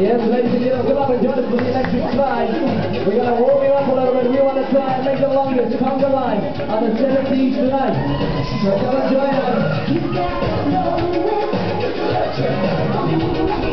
Yes, ladies and gentlemen, come up and join us for the electric slide. We're going to warm you up a little bit. We want to try and make the longest conga line on the 70s tonight. So come and join us.